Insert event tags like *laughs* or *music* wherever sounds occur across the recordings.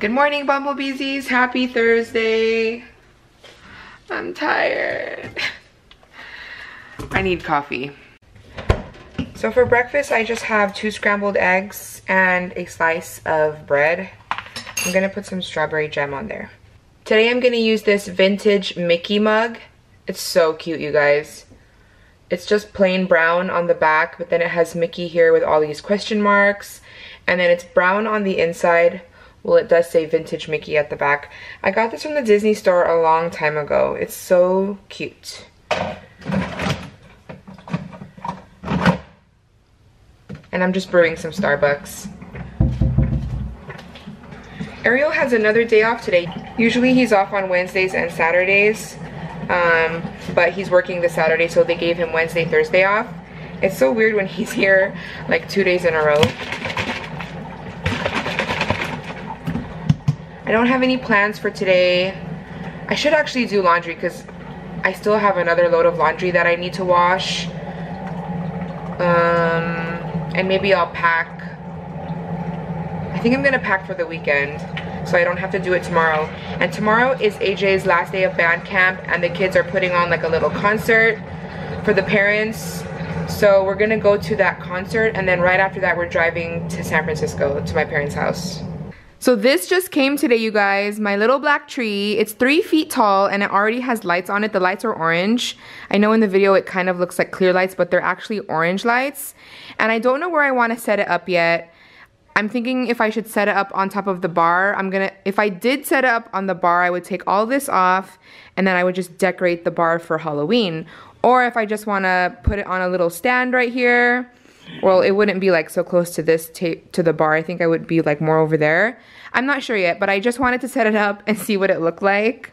Good morning, Bumblebeesies. Happy Thursday. I'm tired. *laughs* I need coffee. So for breakfast, I just have two scrambled eggs and a slice of bread. I'm gonna put some strawberry jam on there. Today I'm gonna use this vintage Mickey mug. It's so cute, you guys. It's just plain brown on the back, but then it has Mickey here with all these question marks. And then it's brown on the inside well, it does say Vintage Mickey at the back. I got this from the Disney store a long time ago. It's so cute. And I'm just brewing some Starbucks. Ariel has another day off today. Usually he's off on Wednesdays and Saturdays, um, but he's working this Saturday, so they gave him Wednesday, Thursday off. It's so weird when he's *laughs* here like two days in a row. I don't have any plans for today. I should actually do laundry because I still have another load of laundry that I need to wash. Um, and maybe I'll pack. I think I'm gonna pack for the weekend so I don't have to do it tomorrow. And tomorrow is AJ's last day of band camp and the kids are putting on like a little concert for the parents. So we're gonna go to that concert and then right after that we're driving to San Francisco to my parents' house. So this just came today, you guys. My little black tree. It's three feet tall and it already has lights on it. The lights are orange. I know in the video it kind of looks like clear lights, but they're actually orange lights. And I don't know where I want to set it up yet. I'm thinking if I should set it up on top of the bar. I'm gonna, if I did set it up on the bar, I would take all this off and then I would just decorate the bar for Halloween. Or if I just want to put it on a little stand right here well, it wouldn't be like so close to this tape to the bar. I think I would be like more over there. I'm not sure yet, but I just wanted to set it up and see what it looked like.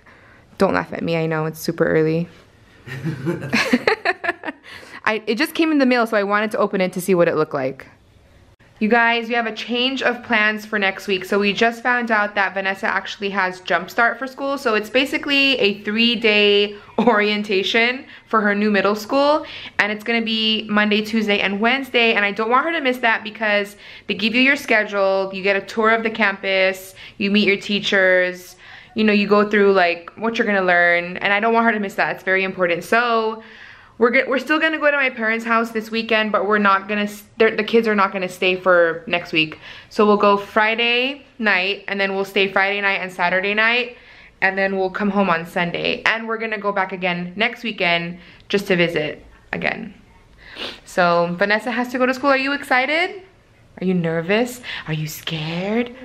Don't laugh at me. I know it's super early. *laughs* *laughs* I, it just came in the mail, so I wanted to open it to see what it looked like. You guys, we have a change of plans for next week. So we just found out that Vanessa actually has Jumpstart for school. So it's basically a three-day *laughs* orientation for her new middle school. And it's gonna be Monday, Tuesday, and Wednesday. And I don't want her to miss that because they give you your schedule, you get a tour of the campus, you meet your teachers, you know, you go through like what you're gonna learn. And I don't want her to miss that, it's very important. So we're, we're still gonna go to my parents' house this weekend, but we're not gonna, the kids are not gonna stay for next week. So we'll go Friday night, and then we'll stay Friday night and Saturday night, and then we'll come home on Sunday. And we're gonna go back again next weekend just to visit again. So Vanessa has to go to school. Are you excited? Are you nervous? Are you scared?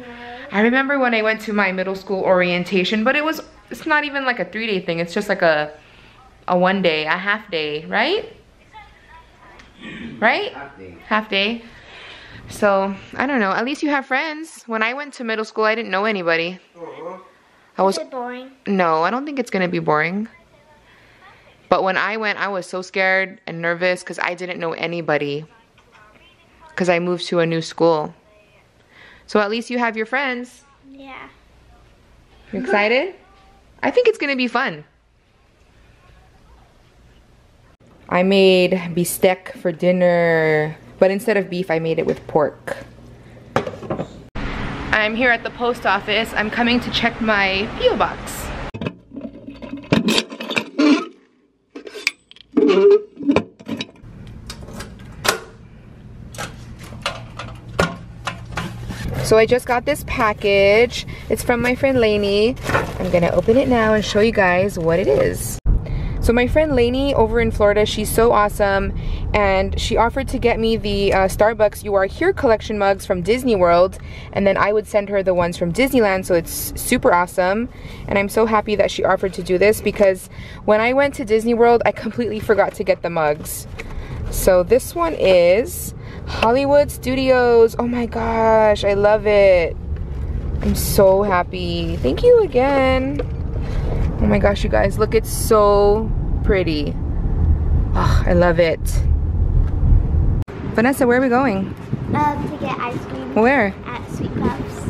I remember when I went to my middle school orientation, but it was, it's not even like a three day thing. It's just like a a one day, a half day, right? Right? Half day. Half day. So, I don't know. At least you have friends. When I went to middle school, I didn't know anybody. Uh-huh. I was Is it boring? No, I don't think it's going to be boring. But when I went, I was so scared and nervous because I didn't know anybody. Because I moved to a new school. So at least you have your friends. Yeah. You excited? I think it's going to be fun. I made bistek for dinner, but instead of beef, I made it with pork. I'm here at the post office. I'm coming to check my P.O. box. So I just got this package. It's from my friend Lainey. I'm gonna open it now and show you guys what it is. So my friend Lainey over in Florida, she's so awesome and she offered to get me the uh, Starbucks You Are Here collection mugs from Disney World and then I would send her the ones from Disneyland so it's super awesome and I'm so happy that she offered to do this because when I went to Disney World I completely forgot to get the mugs. So this one is Hollywood Studios. Oh my gosh, I love it. I'm so happy. Thank you again. Oh my gosh, you guys, look, it's so pretty. Oh, I love it. Vanessa, where are we going? Um, to get ice cream. Where? At Sweet Puffs.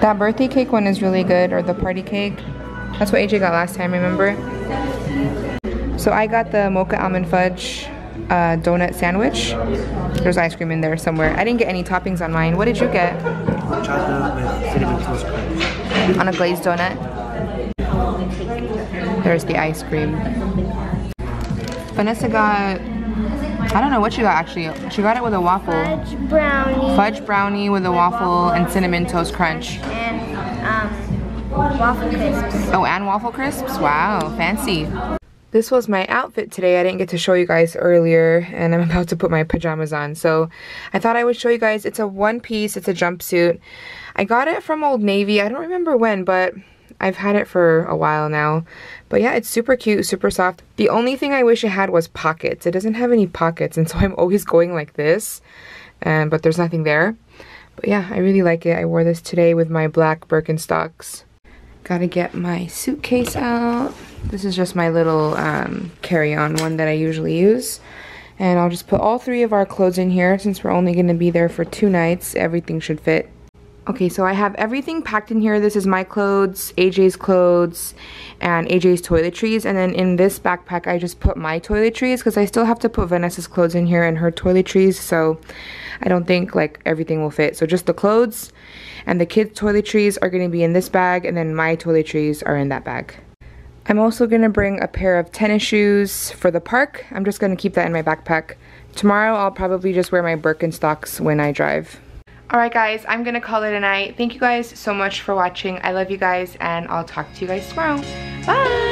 That birthday cake one is really good, or the party cake. That's what AJ got last time, remember? So I got the mocha almond fudge uh, donut sandwich. There's ice cream in there somewhere. I didn't get any toppings on mine. What did you get? chocolate with cinnamon toast crunch. On a glazed donut. There's the ice cream. Vanessa got, I don't know what she got actually. She got it with a waffle. Fudge brownie Fudge brownie with a waffle and cinnamon toast crunch. and um, waffle crisps. Oh, and waffle crisps? Wow, fancy. This was my outfit today. I didn't get to show you guys earlier and I'm *laughs* about to put my pajamas on. So I thought I would show you guys. It's a one piece, it's a jumpsuit. I got it from Old Navy. I don't remember when, but I've had it for a while now. But yeah, it's super cute, super soft. The only thing I wish it had was pockets. It doesn't have any pockets and so I'm always going like this. Um, but there's nothing there. But yeah, I really like it. I wore this today with my black Birkenstocks. Gotta get my suitcase out. This is just my little um, carry-on one that I usually use. And I'll just put all three of our clothes in here since we're only gonna be there for two nights. Everything should fit. Okay, so I have everything packed in here. This is my clothes, AJ's clothes, and AJ's toiletries. And then in this backpack, I just put my toiletries because I still have to put Vanessa's clothes in here and her toiletries. So I don't think like everything will fit. So just the clothes and the kids' toiletries are going to be in this bag and then my toiletries are in that bag. I'm also going to bring a pair of tennis shoes for the park. I'm just going to keep that in my backpack. Tomorrow I'll probably just wear my Birkenstocks when I drive. Alright guys, I'm gonna call it a night. Thank you guys so much for watching. I love you guys and I'll talk to you guys tomorrow. Bye!